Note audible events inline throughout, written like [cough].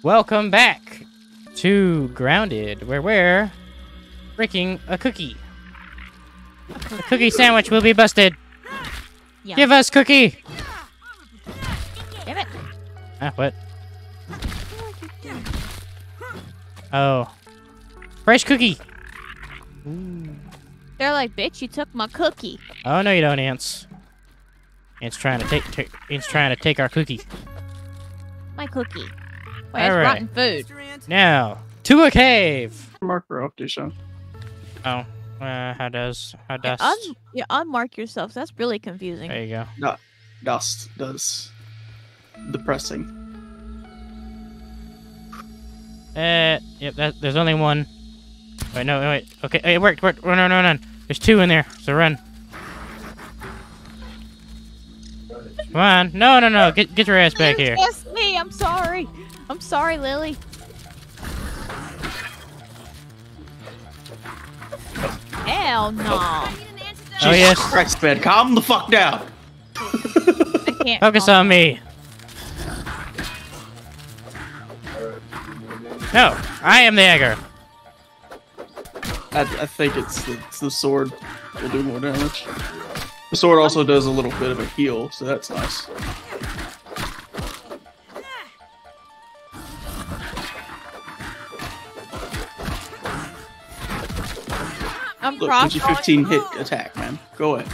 Welcome back to Grounded, where we're breaking a cookie. The cookie sandwich will be busted. Yum. Give us cookie. Give it. Ah, what? Oh, fresh cookie. They're like, bitch, you took my cookie. Oh no, you don't, ants. Ants trying to take. ta- ants trying to take our cookie. My cookie. Wait, All right. rotten food. Now to a cave. Marker off, Deshaun. Oh, uh, how does how Yeah, does? un- yeah, unmark yourself. That's really confusing. There you go. No, Dust does the pressing. Uh, yep. That, there's only one. Wait, no, wait. Okay, it worked. Worked. Run, run, run, run. There's two in there, so run. Come on. No, no, no. Get get your ass back here. Yes, me. I'm sorry. I'm sorry, Lily. Hell no. I Oh, oh yes. Christ, man, calm the fuck down. I can't. Focus on me. No, I am the egger. I, I think it's the, it's the sword will do more damage. The sword also does a little bit of a heal, so that's nice. Look, cross. PG 15 hit attack, man. Go ahead.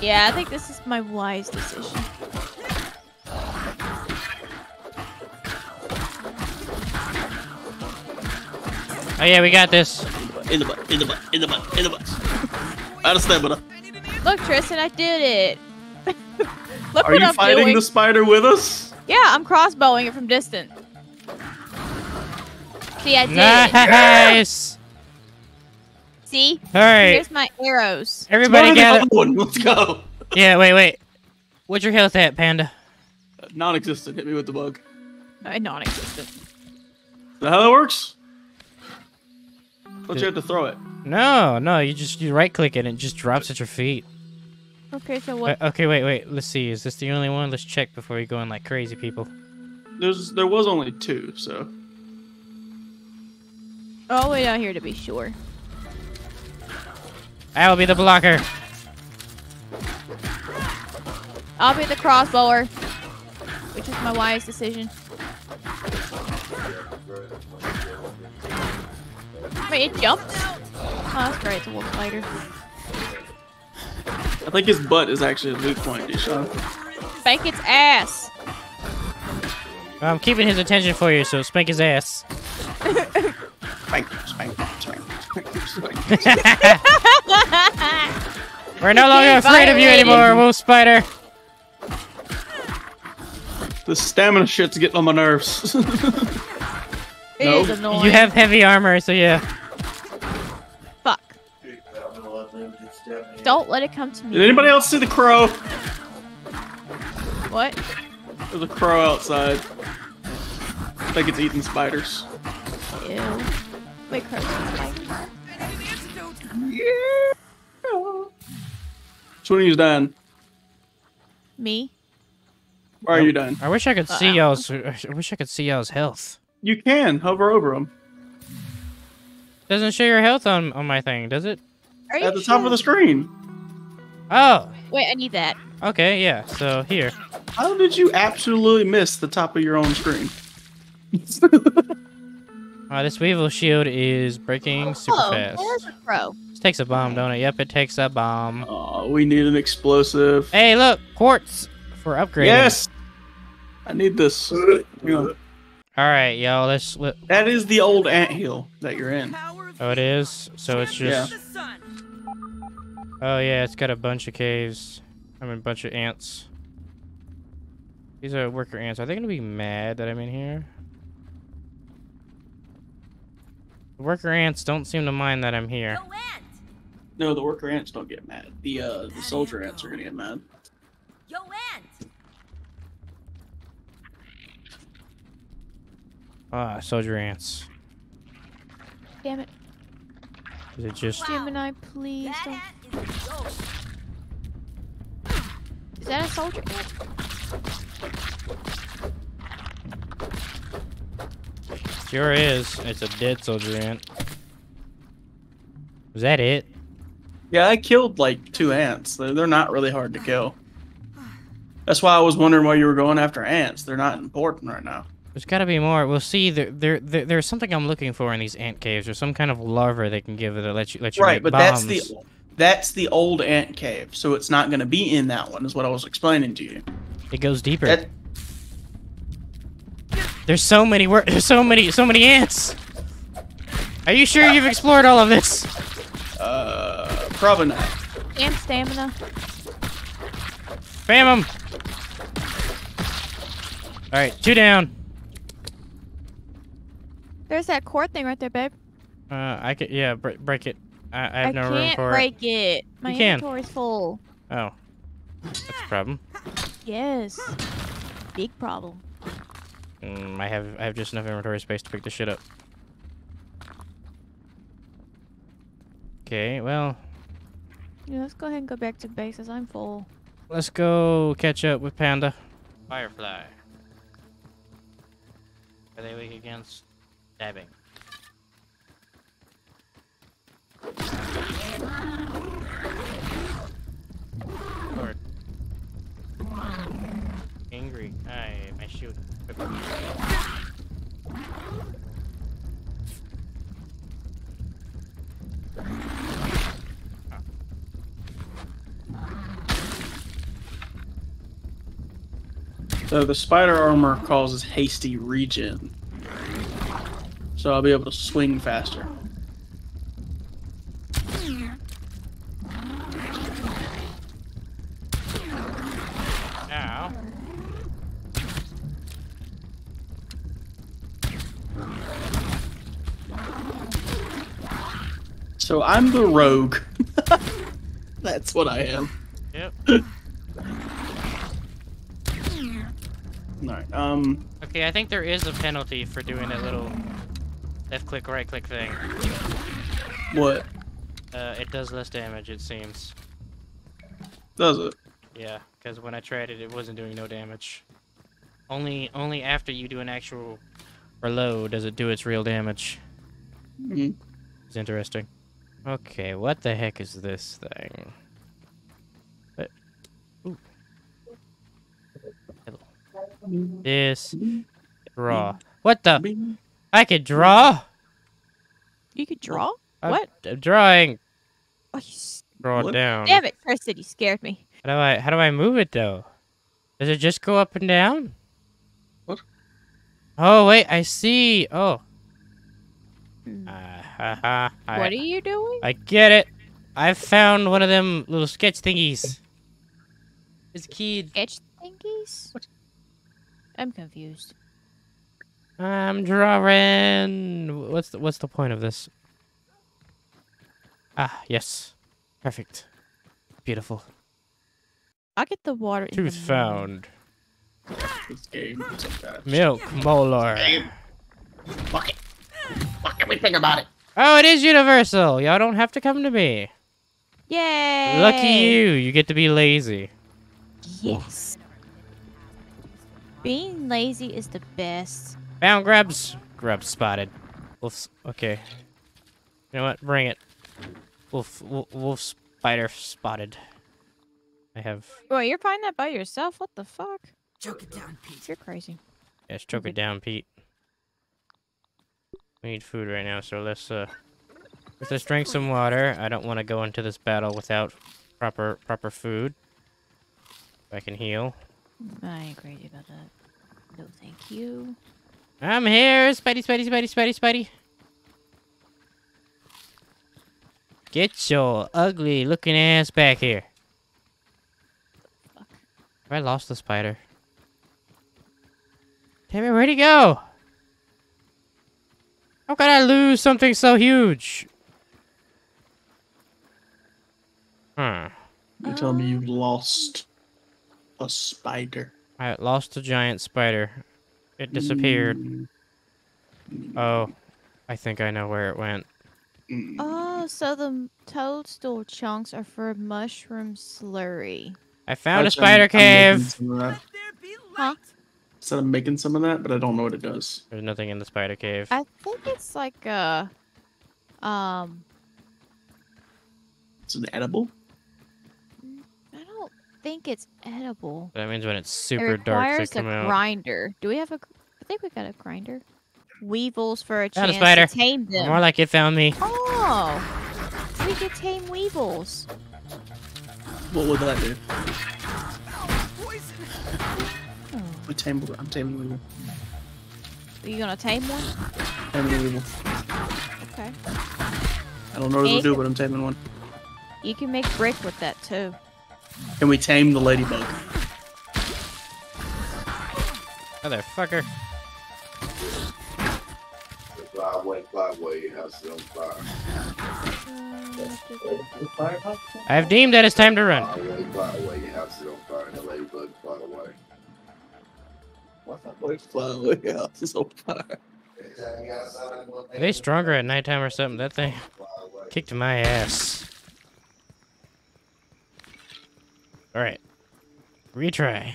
Yeah, I think this is my wise decision. Oh yeah, we got this. In the butt, in the butt, in the butt, in the butt. Out of stamina. Look, Tristan, I did it. [laughs] Look Are what you I'm fighting doing. the spider with us? Yeah, I'm crossbowing it from distance. See, I did. Nice. See? All right, Here's my arrows. everybody Where are the gather. other one? Let's go. Yeah, wait, wait. What's your health at, Panda? Non-existent. Hit me with the bug. Uh, non-existent. Is that how that works? Thought you had to throw it. No, no, you just you right click it and it just drops at your feet. Okay, so Wait, what? okay, wait, wait. Let's see. Is this the only one? Let's check before you go in like crazy people. There's there was only two, so All the way down here to be sure. I will be the blocker. I'll be the crossbower, which is my wise decision. Wait, it jumped? Oh, that's right, it's a wolf spider. I think his butt is actually a weak point, Deshaun. Spank its ass! I'm keeping his attention for you, so spank his ass. [laughs] Spank, spank, spank, spank, spank. [laughs] We're no longer afraid of you anymore, Wolf Spider. The stamina shit's getting on my nerves. [laughs] It No. is annoying. You have heavy armor, so yeah. Fuck. Don't let it come to me. Did anybody else see the crow? What? There's a crow outside. I think it's eating spiders. Ew. Wait, crows. Which one of you's dying? Me? Why are you done? I wish I could see y'all's. I wish I could see y'all's health. You can hover over them Doesn't show your health on on my thing, does it? Are you at the top of the screen. Oh, Wait, I need that. okay, yeah. So here. How did you absolutely miss the top of your own screen? [laughs] Uh, this Weevil shield is breaking super oh, fast. there's a crow. This takes a bomb, don't it? Yep, it takes a bomb. Oh, we need an explosive. Hey, look, quartz for upgrading. Yes, I need this. All right, y'all. Let's. Let, That is the old ant hill that you're in. oh, it is. So it's just. Yeah. Oh yeah, it's got a bunch of caves. I mean, a bunch of ants. These are worker ants. Are they gonna be mad that I'm in here? The worker ants don't seem to mind that I'm here. No, the worker ants don't get mad. The uh, the soldier ants are gonna get mad. Yo, Ant! Ah, soldier ants. Damn it. Is it just? Gemini, please That don't. ant is a. Is that a soldier ant? Sure is. It's a dead soldier ant. Was that it? Yeah, I killed like two ants. They're, they're not really hard to kill. That's why I was wondering why you were going after ants. They're not important right now. There's got to be more. We'll see. There, there, there, there's something I'm looking for in these ant caves. There's some kind of larva they can give that let you let you Right, make but that's the that's the old ant cave, so it's not going to be in that one. Is what I was explaining to you. It goes deeper. That, There's so many wor- [laughs] There's so many, so many ants. Are you sure you've explored all of this? uh, probably not. And stamina. Spam them. All right, two down. There's that cord thing right there, babe. Uh, I could, yeah, break, break it. I, I have no room for it. I can't room for break it. My You can. inventory's full. Oh, that's a problem. Yes. Big problem. Mm, I have, I have just enough inventory space to pick this shit up. Okay, well, Yeah, let's go ahead and go back to bases. I'm full. let's go catch up with Panda. Firefly. Are they weak against stabbing? Lord. Angry. I my shield. So the spider armor causes hasty regen. So I'll be able to swing faster. Now. So I'm the rogue. [laughs] That's what I am. Yep. Alright, um Okay, I think there is a penalty for doing that little left click, right click thing. what Uh, it does less damage, it seems. does it? Yeah, because when I tried it, it wasn't doing no damage. Only, only after you do an actual reload does it do its real damage. Mhm. It's interesting. Okay, what the heck is this thing? What? Ooh. This draw. What the? I could draw. You could draw? I'm- what? I'm drawing. Oh, you s- Draw What? down. damn it, Kirsten, you scared me. How do I how do I move it though? Does it just go up and down? What? Oh wait, I see. Oh. Hmm. Uh, ha, ha, [laughs] I, what are you doing? I get it. I found one of them little sketch thingies. It's a key. Sketch thingies? What? I'm confused. I'm drawing. What's the what's the point of this? Ah, yes. Perfect. Beautiful. I'll get the water. in the Tooth found. This game is like. Milk molar. Fuck it. What can we think about it? Oh, it is universal. Y'all don't have to come to me. Yay! Lucky you. You get to be lazy. Yes. Being lazy is the best. Found grubs. Grubs spotted. Wolf's. Okay. You know what? Bring it. Wolf. Wolf, wolf spider spotted. I have. Wait, you're finding that by yourself? What the fuck? Choke it down, Pete. You're crazy. Yes, choke it down, Pete. We need food right now, so let's uh, let's just drink some water. I don't want to go into this battle without proper proper food. If I can heal. I ain't crazy about that. No, thank you. I'm here, Spidey, Spidey, Spidey, Spidey, Spidey. Get your ugly looking ass back here. Fuck. Have I lost the spider? Damn it, where'd he go? How could I lose something so huge? Hmm. You tell me you lost a spider. I lost a giant spider. It disappeared. Mm, Oh, I think I know where it went. mm. Oh, so the toadstool chunks are for mushroom slurry. I found a Watch, I'm- spider I'm looking cave. into that. Right Huh? Instead of making some of that, but I don't know what it does. There's nothing in the spider cave. I think it's like a, um, Is it edible? I don't think it's edible. That means when it's it super dark, they requires a come out. grinder. Do we have a? I think we got a grinder. Weevils for a Found a chance spider. to tame them. More like it found me. Oh, we could tame weevils. What would that do? I tame, I'm taming weevil. Are you gonna tame one? Taming weevil. Okay. I don't know what it'll do, but I'm taming one. You can make brick with that too. Can we tame the ladybug? Motherfucker. Fly away, fly away, your house is on fire. I have deemed that it's time to run. Fly away, fly away, house on fire, the ladybug fly away. Fly away, house is on fire. Anytime you Are they stronger at nighttime or something? That thing kicked my ass. Alright. Retry.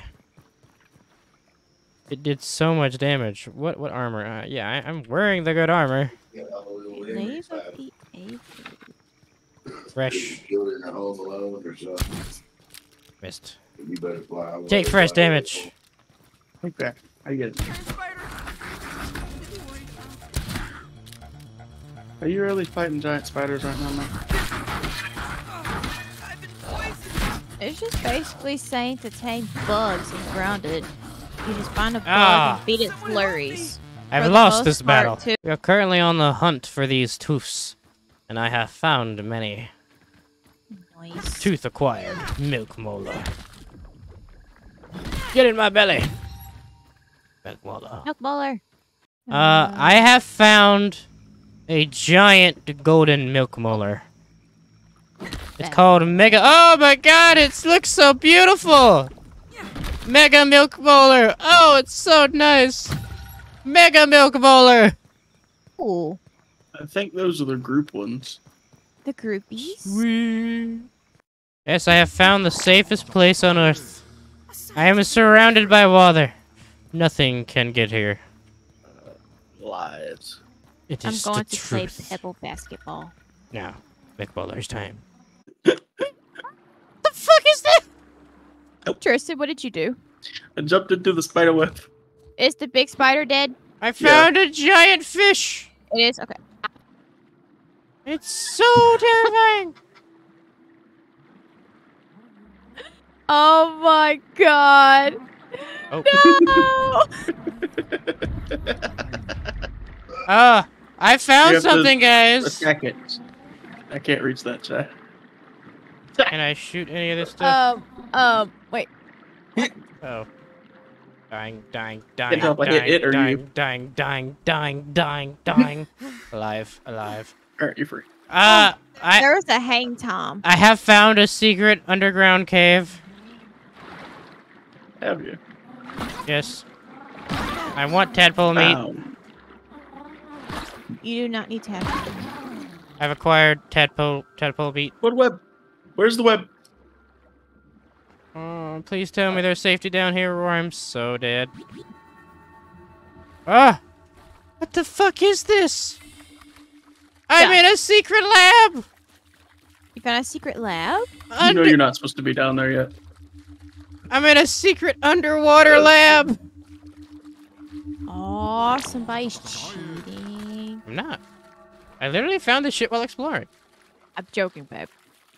It did so much damage. What what armor? Uh, yeah, I, I'm wearing the good armor. Get all the little Leave enemies of out. the aphid. Fresh. Killed in a home alone or something. Missed. You better fly away. Take fresh fly away. damage. Okay, I get it. Are you really fighting giant spiders right now, man? It's just basically saying to tame bugs and grounded. You just find a bug Ah. and feed it flurries. I've lost this battle. too. We are currently on the hunt for these tooths, and I have found many. Nice. Tooth acquired. Milk molar. Get in my belly. Milk molar. Milk molar. Uh, I have found a giant golden milk molar. It's Bad. called Mega. Oh my god, it looks so beautiful! Mega milk molar. Oh, it's so nice. Mega milk molar. Ooh, I think those are the group ones. the groupies. Whee. Yes, I have found the safest place on Earth. I am surrounded by water. Nothing can get here. Lies. It I'm going the to play truth. pebble basketball. Now, milk molar's time. the fuck is that? Tristan, what did you do? I jumped into the spider web. Is the big spider dead? I Yeah. found a giant fish. It is? Okay. It's so [laughs] terrifying. Oh my god. [laughs] Oh. No! Ah, I found have to something, guys. Attack it. I can't reach that chat. Can I shoot any of this stuff? um, um, wait. oh. Dying, dying, dying, tell if I hit dying, it or dying, you. dying, dying, dying, dying, dying. [laughs] alive, alive. Alright, you're free. Uh, I There was a hang time. I have found a secret underground cave. Have you? Yes. I want tadpole meat. Ow. You do not need tadpole. I've acquired tadpole tadpole meat. What web? Where's the web? Oh, please tell me there's safety down here, or I'm so dead. Ah! What the fuck is this? I'm Yeah. in a secret lab. You found a secret lab? You know you're not supposed to be down there yet. I'm in a secret underwater lab. Oh, somebody's cheating. I'm not. I literally found this shit while exploring, I'm joking, babe.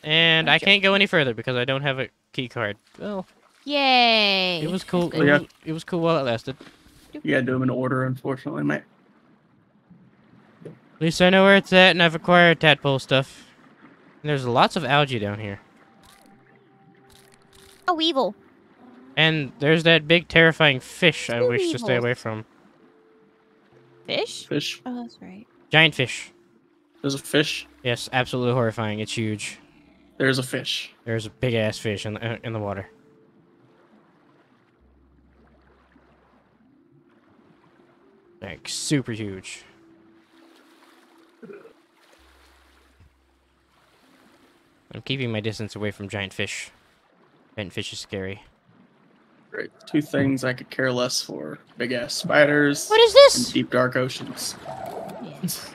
and I'm I can't go any further because I don't have a key card. Oh. Well, Yay! it was cool. Good. It Yeah. was, it was cool while it lasted. You gotta do them in order, unfortunately, mate. At least I know where it's at, and I've acquired tadpole stuff. And there's lots of algae down here. Oh, evil. And there's that big terrifying fish I wish to stay away from. Fish? Fish. Oh, that's right. Giant fish. There's a fish. Yes, absolutely horrifying. It's huge. There's a fish. There's a big ass fish in the, uh, in the water. Like super huge. I'm keeping my distance away from giant fish. Giant fish is scary. Great. Two things I could care less for: big ass spiders What is and this? deep dark oceans. Yes.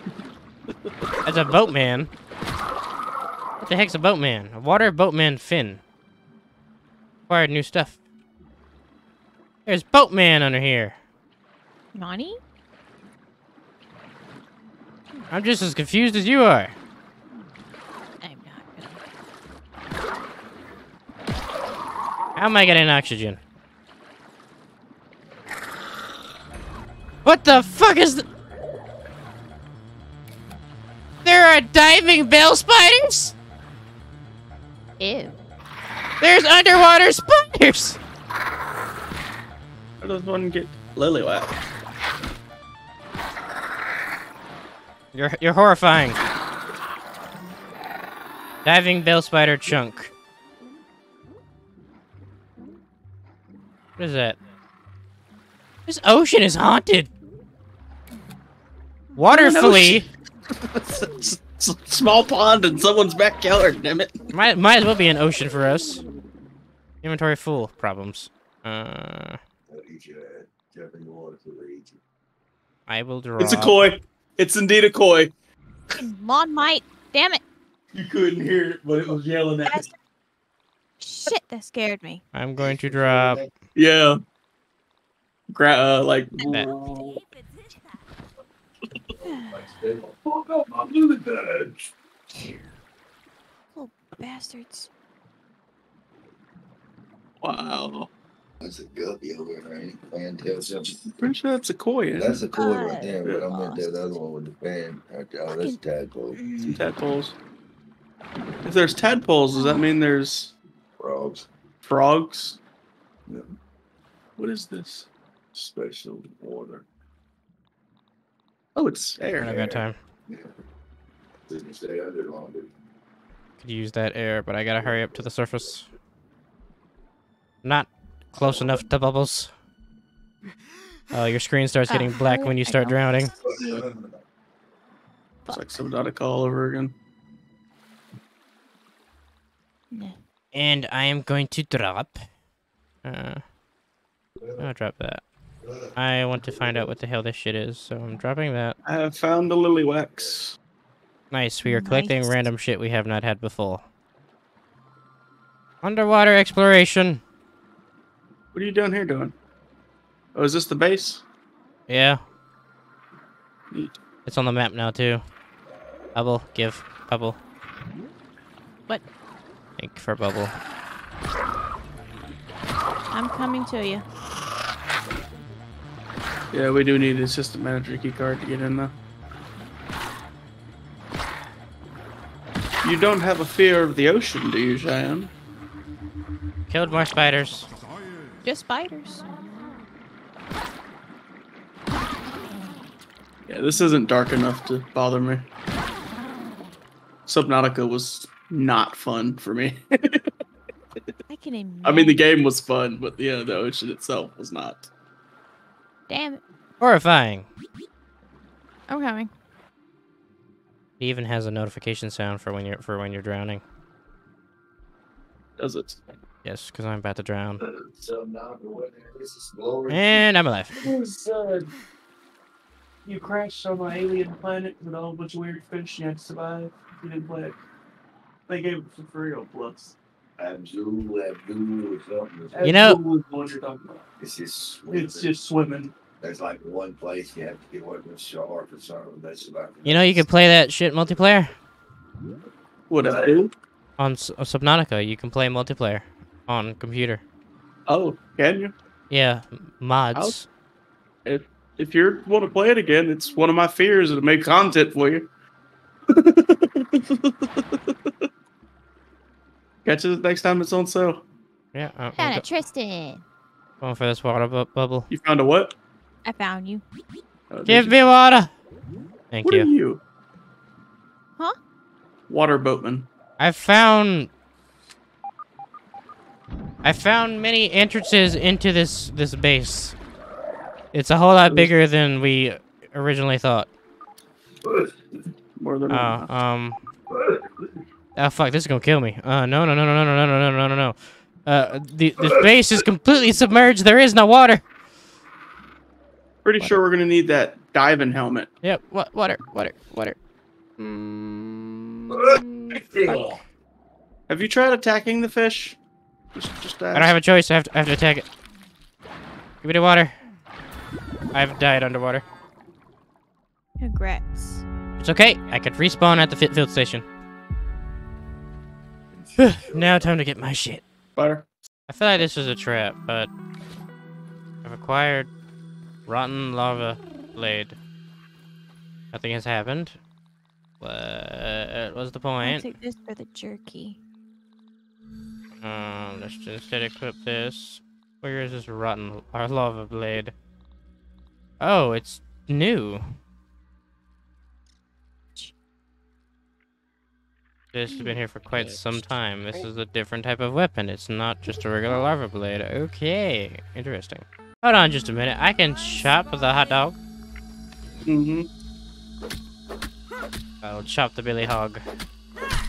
[laughs] That's a boatman. What the heck's a boatman? A water boatman fin. Acquired new stuff. There's boatman under here. Nani? I'm just as confused as you are. I'm not gonna. How am I getting oxygen? What the fuck is th- There are diving bell spiders? Ew. There's underwater spiders! How does one get lilywap? You're you're horrifying. Diving bell spider chunk. What is that? This ocean is haunted. Water An flea. It's a s- s- Small pond in someone's backyard. Damn it! Might might as well be an ocean for us. Inventory full. Problems. Uh, I'll eat your. Jump in the water till they. I will draw. It's a koi. It's indeed a koi. Mon might. Damn it. You couldn't hear it, but it was yelling at me. Shit, that scared me. I'm going to drop. Yeah. Gra- uh, like. Bet. Fuck up, I'm doing that. Little bastards. Wow. That's a guppy over there, ain't it? Fantail something. Pretty sure that's a koi. Isn't That's it? a koi right there, but I meant Lost. that other one with the fan. Oh, that's a tadpole. Some tadpoles. If there's tadpoles, does that mean there's Frogs. frogs? Yeah. What is this? Special water. Oh, it's air. I don't air. got time. Didn't stay under long, did it? Could use that air, but I gotta hurry up to the surface. Not close enough to bubbles. Oh, your screen starts getting Ah, black when you start drowning. It's like Subnautica all over again. Nah. And I am going to drop. Uh, I'll drop that. I want to find out what the hell this shit is, so I'm dropping that. I have found the lily wax. Nice, we are collecting Nice. random shit we have not had before. Underwater exploration. What are you down here doing? Oh, is this the base? Yeah, Neat. it's on the map now too. Bubble, give, bubble. What? Thank for bubble. I'm coming to you. Yeah, we do need a assistant manager key card to get in though. You don't have a fear of the ocean, do you, Cheyenne? Killed more spiders. Just spiders. Yeah, this isn't dark enough to bother me. Subnautica was not fun for me. [laughs] I can imagine. I mean, the game was fun, but yeah, the ocean itself was not. Damn it. Horrifying. I'm coming. It even has a notification sound for when you're for when you're drowning. Does it? Yes, because I'm about to drown. Uh, so now the weather is exploring. And I'm alive. you crashed on an alien planet with a whole bunch of weird fish. You had to survive. You didn't play it. They gave it for free on Plus. Abdul, Abdul, or something. You know- That's the one you're talking about. It's just swimming. It's just swimming. There's like one place you have to get one with a shark or something. That's about You know you could play that shit multiplayer What I do? on S- uh, Subnautica. You can play multiplayer on computer. Oh, can you? Yeah, m- mods. If you want to play it again, it's one of my fears to make content for you. [laughs] Catch it next time it's on sale. Yeah, I'm, I'm Found go- it, Tristan. going for this water bu- bubble. You found a what? I found you. Oh, Give you? me water. Thank What you. are you? Huh? Water boatman. I found. I found many entrances into this this base. It's a whole lot bigger than we originally thought. More than Oh, um. Oh fuck! This is gonna kill me. Uh, no, no, no, no, no, no, no, no, no, no, no. Uh, the the base is completely submerged. There is no water. Pretty sure we're gonna need that diving helmet. Yep. What? Water. Water. Water. Mm, Have you tried attacking the fish? Just, just I don't have a choice. I have to, I have to attack it. Give me the water. I've died underwater. Congrats. It's okay. I could respawn at the fit field station. [sighs] now time to get my shit. butter. I feel like this is a trap, but I've acquired rotten lava blade. Nothing has happened. What was the I'll point? take this for the jerky. Um, let's instead equip this. Where is this rotten our lava blade? Oh, it's new. This has been here for quite some time. This is a different type of weapon. It's not just a regular lava blade. Okay, interesting. Hold on just a minute. I can chop the hot dog. Mm-hmm. I'll chop the billy hog. Wolf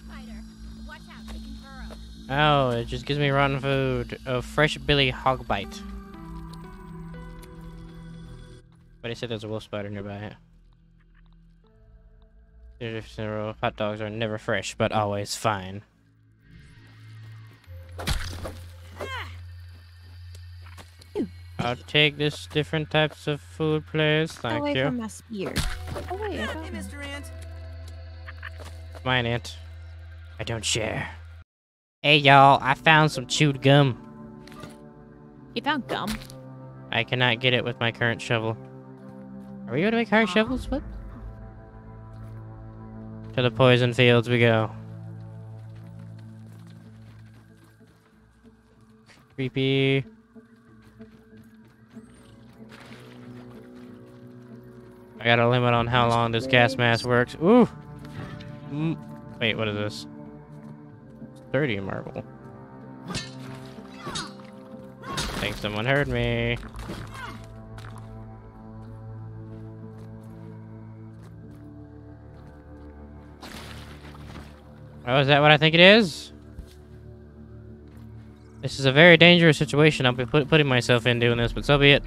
spider. Watch out, they can burrow. Oh, it just gives me rotten food. Oh, fresh billy hog bite. But he said there's a wolf spider nearby. General hot dogs are never fresh, but always fine. I'll take this different types of food, please. Thank Away you. from my spear. Oh wait, I Hey. Mr. Ant. Mine, Aunt. I don't share. Hey, y'all, I found some chewed gum. You found gum. I cannot get it with my current shovel. Are we going to make hard shovels? What? To the poison fields we go. Creepy. I got a limit on how long this gas mask works. Ooh! Mm. Wait, what is this? 30 marble. think someone heard me. Oh, is that what I think it is? This is a very dangerous situation I'll be put, putting myself in doing this, but so be it.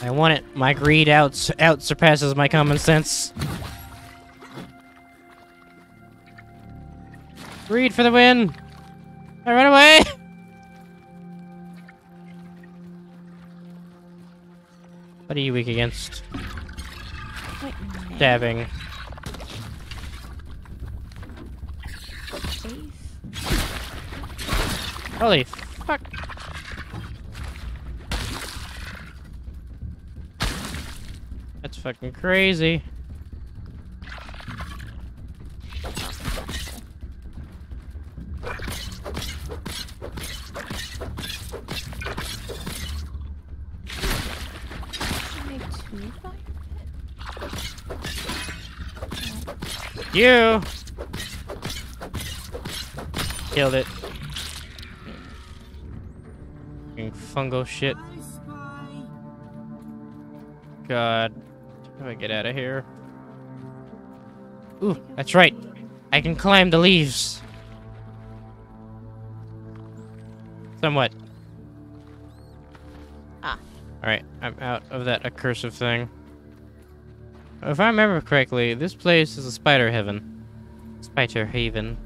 I want it. My greed out, out surpasses my common sense. Greed for the win! I run away! [laughs] What are you weak against? Dabbing. Holy fuck. That's fucking crazy. You! Killed it. Fungal shit. God. How do I get out of here? Ooh, that's right. I can climb the leaves. Somewhat. Ah. Alright, I'm out of that accursed thing. If I remember correctly, this place is a spider heaven. Spider haven.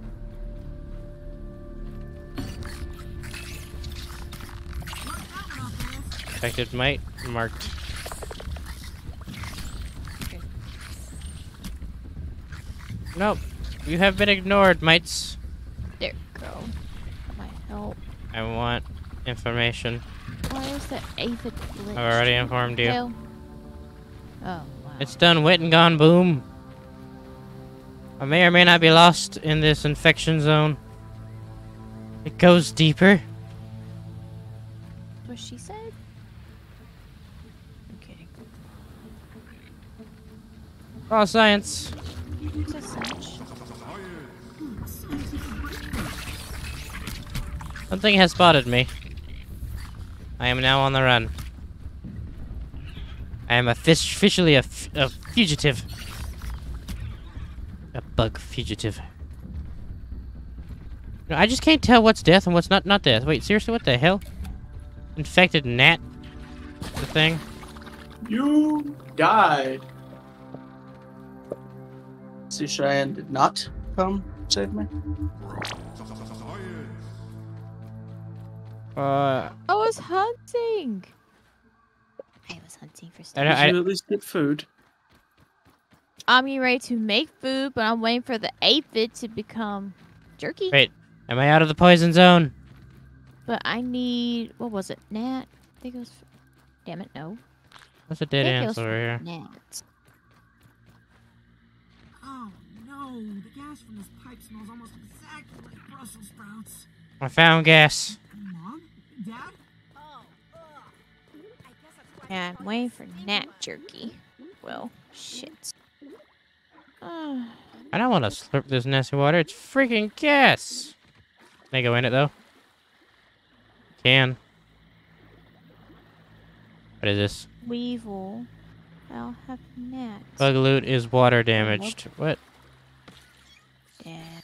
Affected might marked. Nope. You have been ignored, mites. There we go. Might help. I want information. Why is the aphid? I've already informed you. Oh, wow. It's done wit and gone boom. I may or may not be lost in this infection zone. It goes deeper. Raw science. Something has spotted me. I am now on the run. I am offic- officially a fugitive. A bug fugitive. No, I just can't tell what's death and what's not not death. Wait, seriously, what the hell? Infected gnat? The thing? You died. See, Cheyenne did not come save me. Uh, I was hunting. I was hunting for stuff. Did I, you at least get food? I'm getting ready to make food, but I'm waiting for the aphid to become jerky. Wait. am I out of the poison zone? But I need what was it? Gnat? I think it was. Damn it, no. What's a dead I think it ant was over here? Gnats. Oh no, the gas from this pipe smells almost exactly like Brussels sprouts. I found gas. Mom? Dad? Oh. I guess that's why. Yeah, I'm waiting for gnat jerky. Well, shit. Uh, I don't want to slurp this nasty water. It's freaking gas. Can I go in it though? Can. What is this? weevil. I'll have gnats. Bug loot is water damaged. What?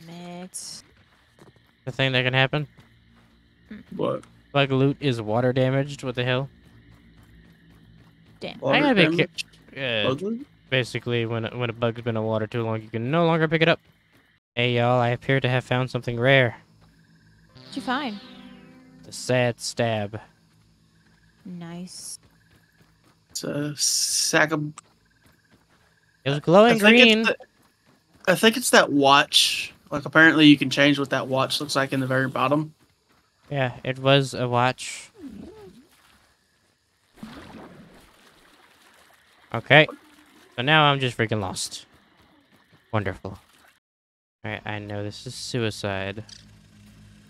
Damn it. The thing that can happen? Hmm. What? Bug loot is water damaged. What the hell? Damn. Water gotta be ca- damage? Yeah, Ugly? basically, when a, when a bug's been in water too long, you can no longer pick it up. Hey y'all, I appear to have found something rare. What'd you find? The sad stab. Nice. It's a sack of. It was glowing think, green. it's the, I think it's that watch. Like apparently you can change what that watch looks like in the very bottom. Yeah, it was a watch. Okay. So now I'm just freaking lost. Wonderful. Alright, I know this is suicide.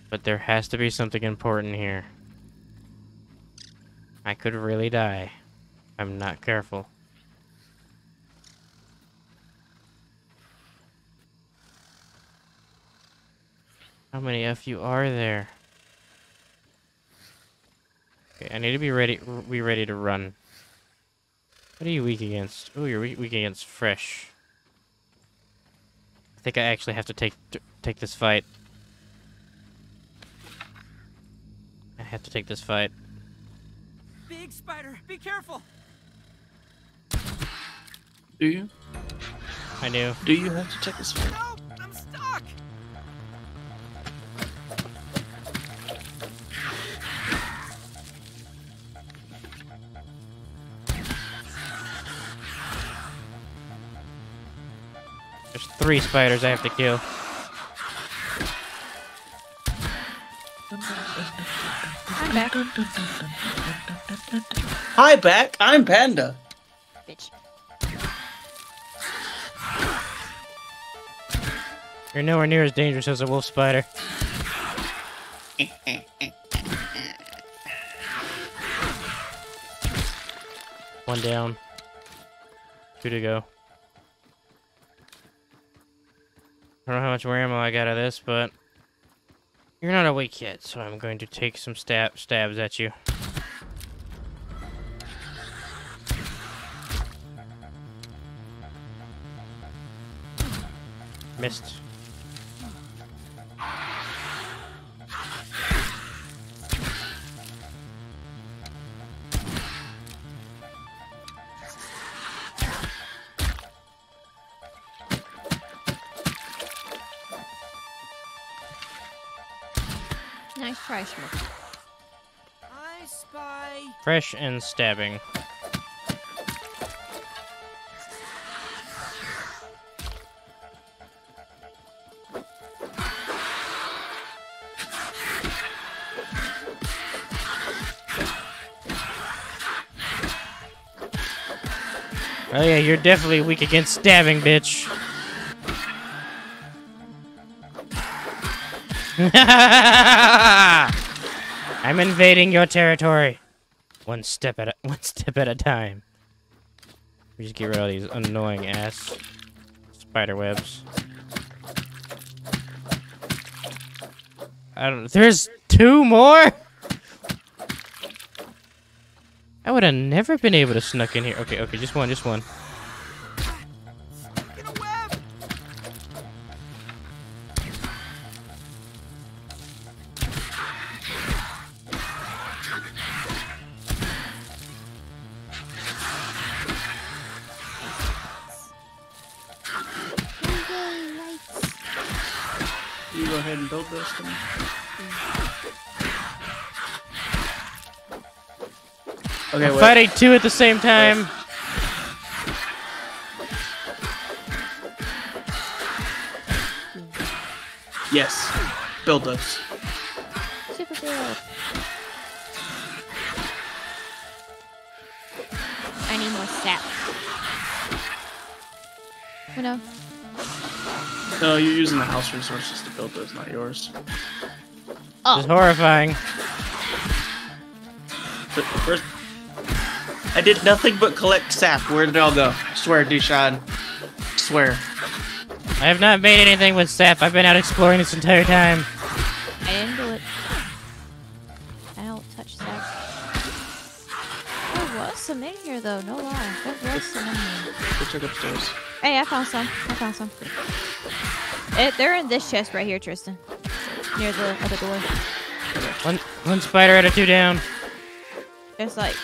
But there has to be something important here. I could really die. I'm not careful. How many of you are there? Okay, I need to be ready. r- Be ready to run. What are you weak against? Oh, you're weak, weak against fresh. I think I actually have to take take this fight. I have to take this fight. Big spider, be careful! Do you? I knew. Do you have to take this? fight? Three spiders I have to kill. I'm back. Hi, back. I'm Panda. Bitch. You're nowhere near as dangerous as a wolf spider. One down. Two to go. I don't know how much more ammo I got of this, but you're not awake yet, so I'm going to take some stab stabs at you. Missed. Fresh and stabbing. Oh yeah, you're definitely weak against stabbing, bitch. [laughs] I'm invading your territory. One step at a [laughs] one step at a time. We just get rid of these annoying ass spider webs. I don't. There's two more. I would have never been able to snuck in here. Okay, okay, just one, just one. Okay, fighting two at the same time. Yes, build this. Super build. I need more sap. Oh no. No, you're using the house resources to build those, not yours. Oh. It's horrifying. But First, I did nothing but collect sap. Where did it all go? I swear, Dushan. Swear. I have not made anything with sap. I've been out exploring this entire time. I didn't do it. I don't touch sap. There was some in here though, no lie. There was some in here. Go check upstairs. Hey, I found some. I found some. It, they're in this chest right here, Tristan. Near the other door. One one spider out of two down. It's like.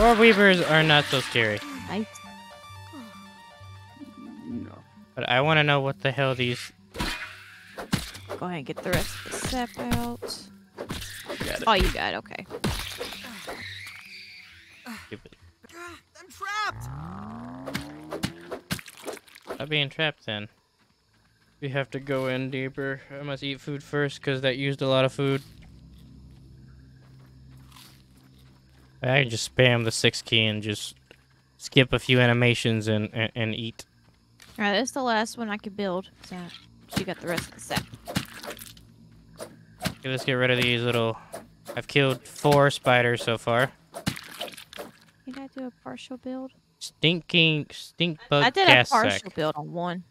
Orb weavers are not so scary. I, No. But I want to know what the hell these. go ahead and get the rest of the sap out. Got it. Oh, you got it. Okay. Stupid. I'm trapped! Stop being trapped then. We have to go in deeper. I must eat food first because that used a lot of food. I can just spam the six key and just skip a few animations and, and, and eat. All right, that's the last one I could build. So she got the rest of the set. Okay, let's get rid of these little. I've killed four spiders so far. Did I do a partial build? Stinking stink bug I did a partial sack. build on one.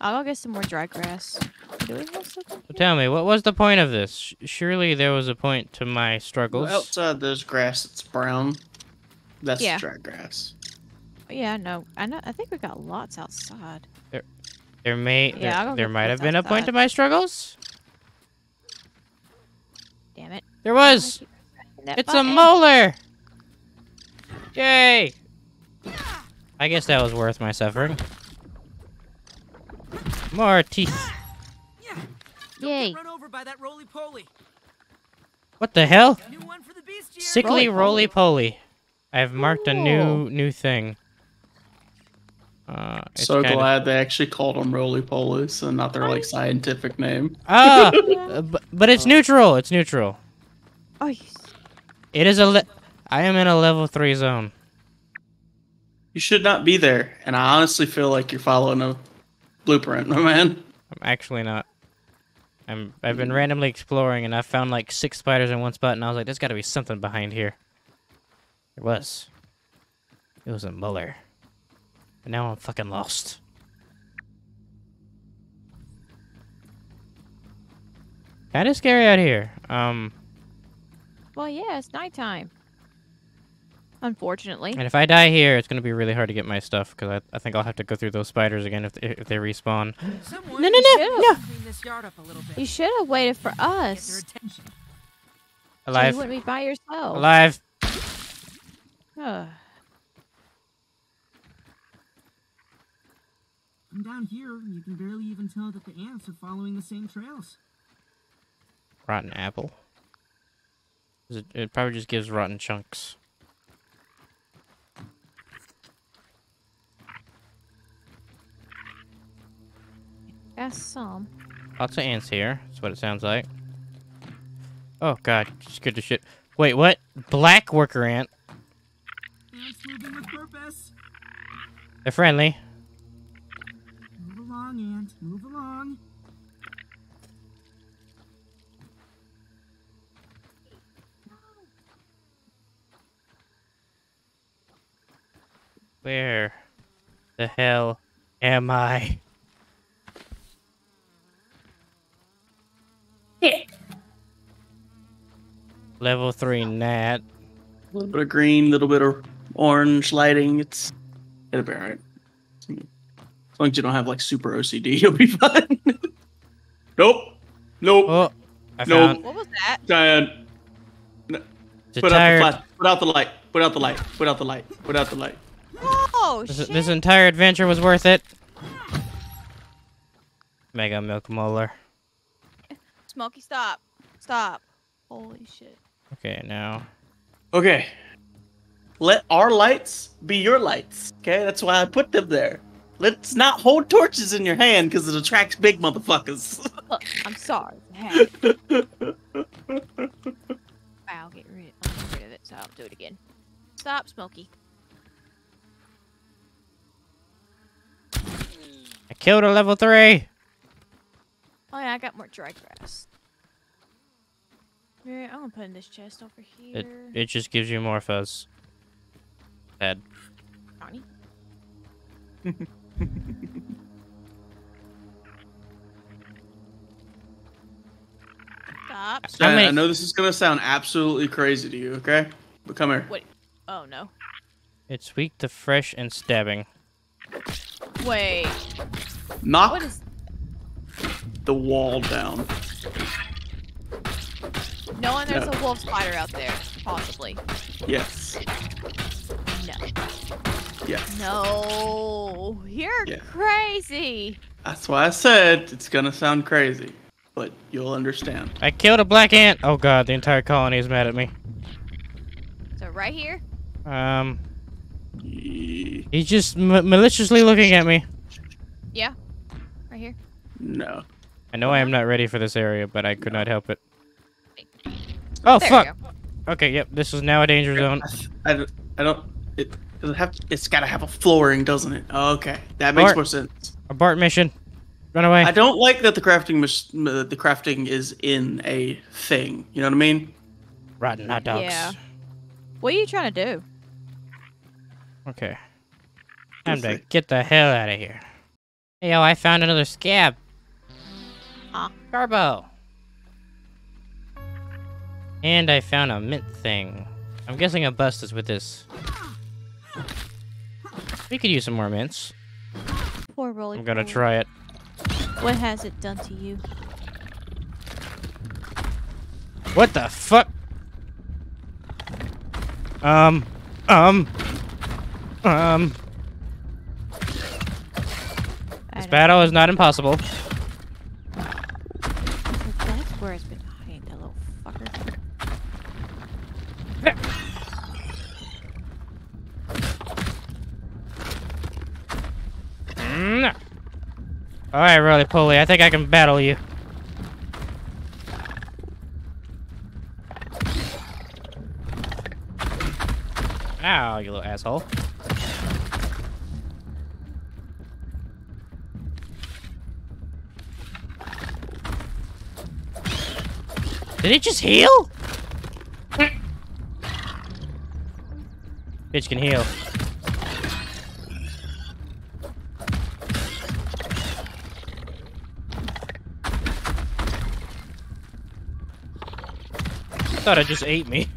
I'll go get some more dry grass. Do we have something? So tell me, what was the point of this? Surely there was a point to my struggles. Well, Outside there's grass that's brown. That's Yeah. dry grass. Yeah, no. I know. I think we got lots outside. There may Yeah, there, there might have those been a point to my struggles. Damn it. There was. That It's a molar. Yay! I guess that was worth my suffering. More teeth. [laughs] Don't Yay. get run over by that roly poly. What the hell? New one for the bestiary. Sickly roly poly. I've marked a new new thing. Uh, so kinda- glad they actually called them roly polies and not their like scientific name. Ah, [laughs] uh, but, but it's neutral. It's neutral. Oh, you It is a. Le- I am in a level three zone. You should not be there, and I honestly feel like you're following a blueprint, my man. I'm actually not. I'm. I've been randomly exploring, and I found like six spiders in one spot, and I was like, "There's got to be something behind here." There was. It was a molar. And now I'm fucking lost. Kinda scary out here. Um, Well, yeah, it's nighttime. Unfortunately. and if I die here, it's gonna be really hard to get my stuff because I, I think I'll have to go through those spiders again if they, if they respawn. Someone No, no, no, no. Clean this yard up a little bit. You should have waited for us. attention. So Alive, you wouldn't be by yourself. alive. Ugh. I'm down here, and you can barely even tell that the ants are following the same trails. Rotten apple. It, it probably just gives rotten chunks. Got some. Lots of ants here. That's what it sounds like. Oh god, scared to shit. Wait, what? Black worker ant. Ants moving with purpose. They're friendly. Move along, ant. Move along. Where the hell am I? Level 3 gnat. A little bit of green, little bit of orange lighting. It's it'll be alright. As long as you don't have like super OCD, [laughs] you'll be fine. nope. Nope. Oh, I Nope. found What was that? Giant. the Put out the flash. Put out the light. Put out the light. Put out the light. Put out the light. Oh, This, shit. this entire adventure was worth it. Mega Milk Molar. Smokey, stop. Stop. Holy shit. Okay, now. Okay. Let our lights be your lights. Okay, that's why I put them there. Let's not hold torches in your hand because it attracts big motherfuckers. Look, I'm sorry. [laughs] Hey. I'll get rid, I'll get rid of it, so I'll do it again. Stop, Smokey. I killed a level 3! Oh yeah, I got more dry grass. Alright, I'm gonna put in this chest over here. It, it just gives you more fuzz. Bad. Johnny. Stop. How Shannon, many- I know this is gonna sound absolutely crazy to you, okay? But come here. Wait. Oh no. It's weak to fresh and stabbing. Wait. Knock What is? the wall down. Knowing there's No. a wolf spider out there, possibly. Yes. No. Yes. No. You're Yeah. crazy. That's why I said it's gonna sound crazy, but you'll understand. I killed a black ant! Oh god, the entire colony is mad at me. So right here. Um, he's just m maliciously looking at me. Yeah. Right here. No. I know I am not ready for this area, but I could not help it. Oh, There fuck! we go. Okay, yep, this is now a danger zone. I, don't- I don't. It doesn't have. It's gotta have a flooring, doesn't it? Okay, that makes Bart. more sense. Abort mission. Run away. I don't like that the crafting mach- uh, the crafting is in a thing. You know what I mean? Rotten hot dogs. Yeah. What are you trying to do? Okay. Time to get the hell out of here. Hey, yo, I found another scab. Huh? Garbo. And I found a mint thing. I'm guessing a bust is with this. We could use some more mints. Poor Rolly. I'm gonna Poly. try it. What has it done to you? What the fuck? Um, um, um. This battle is not impossible. So that's where it's been hiding, that little fucker. Mm. Alright, Roly Poly, I think I can battle you. Ow, you little asshole. Did it just heal? [laughs] Bitch can heal. Thought it just ate me.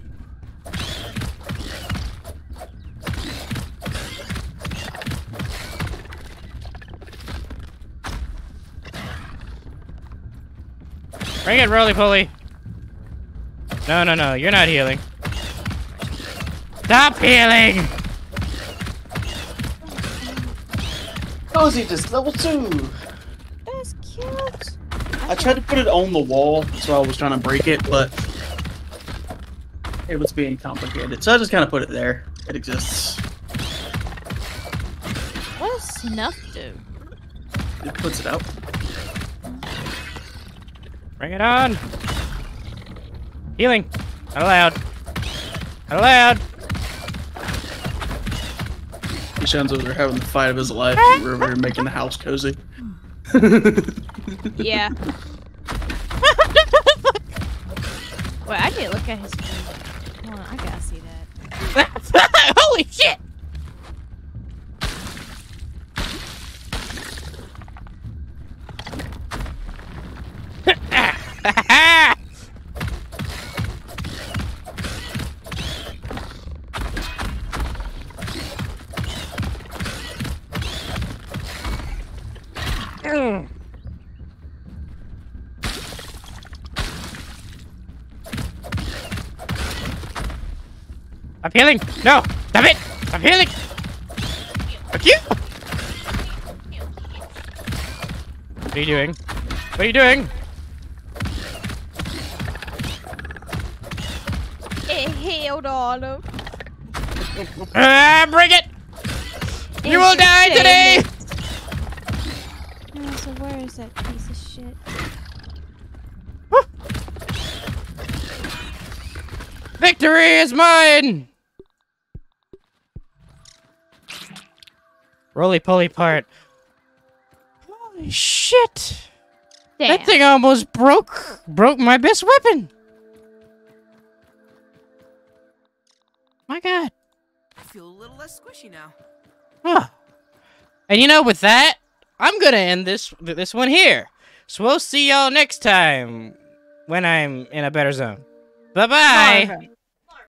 Bring it, roly poly. No, no, no, you're not healing. Stop healing! Cozy just level two. That's cute. I tried to put it on the wall, so I was trying to break it, but it was being complicated. So I just kind of put it there. It exists. What does snuff do? It puts it out. Bring it on! Healing! Not allowed. Not allowed! Ishan's over there having the fight of his life. We're [laughs] over here making the house cozy. Yeah. [laughs] [laughs] Wait, I didn't look at his. Hold on, I gotta see that. Holy shit! I'm healing! No! Stop it! I'm healing! Fuck you! What are you doing? What are you doing? It healed all of. Ah, bring it! You will die today! Oh, so where is that piece of shit? Victory is mine! Roly poly part. Holy shit! Damn. That thing almost broke broke my best weapon. My god. I feel a little less squishy now. Huh. And you know, with that, I'm gonna end this this one here. So we'll see y'all next time when I'm in a better zone. Bye bye. Alright.